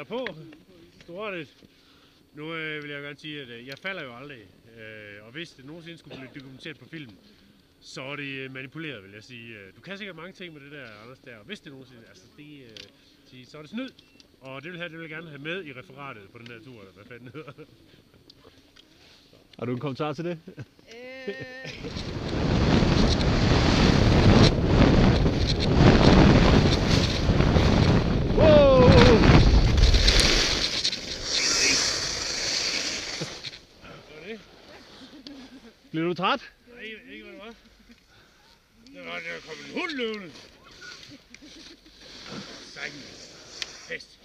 jeg er på. Stort. Nu øh, vil jeg gerne sige, at øh, jeg falder jo aldrig. Øh, og hvis det nogensinde skulle blive dokumenteret på film, så er det øh, manipuleret, vil jeg sige. Øh, Du kan sikkert mange ting med det der, Anders, der. Og hvis det nogensinde, altså det, øh, sige, så er det snyd. Og det vil, jeg, det vil jeg gerne have med i referatet på den her tur, eller hvad fanden hedder. Har du en kommentar til det? Øh, Wow! Hvad er det? Bliver du træt? Nej, jeg ved ikke, hvad det var. Det var, der kom en hund løvende. Sejken. Fest.